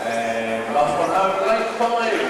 Um, last one, out. like five.